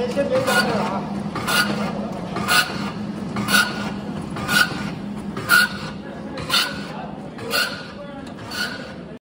先先别加这了啊。